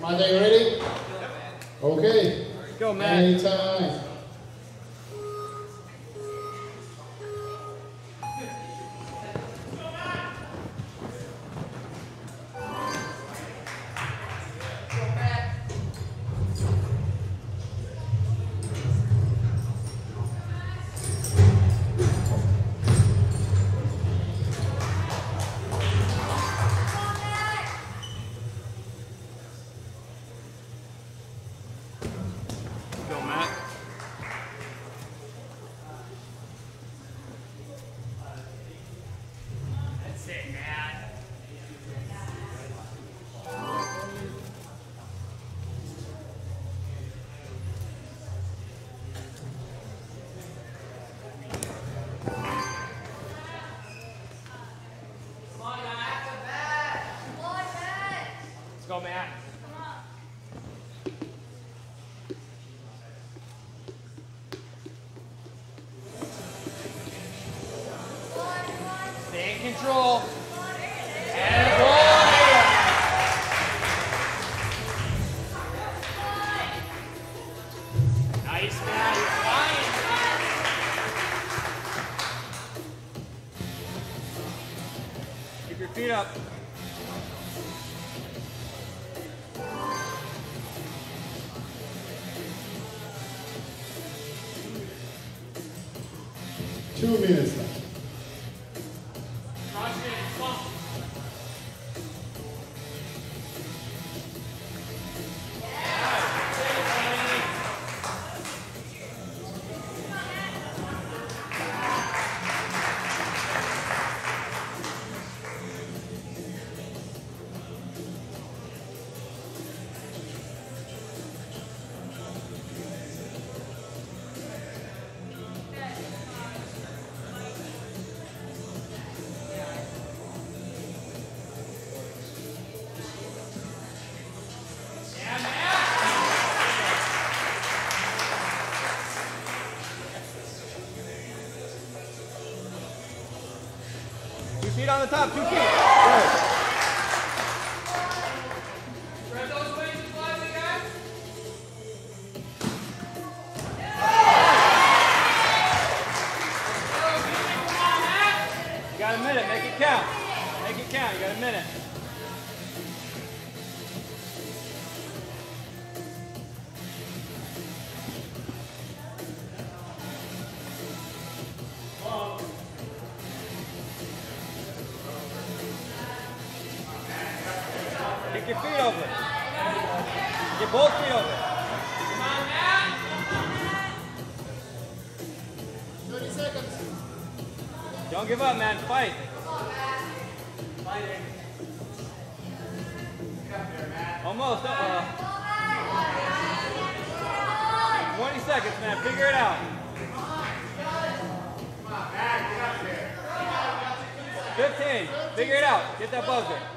Monday, you ready? Okay. Go, Matt. Anytime. Let's go, Matt. Stay in control. Keep your feet up. Two minutes left. Two feet on the top. Two feet. Good. You got a minute. Make it count. Make it count. You got a minute. Kick your feet over. Get both feet over. Come on, Matt. 30 seconds. Don't give up, man. Fight. Almost. Uh, 20 seconds, man. Figure it out. Fifteen. Figure it out. Get that buzzer.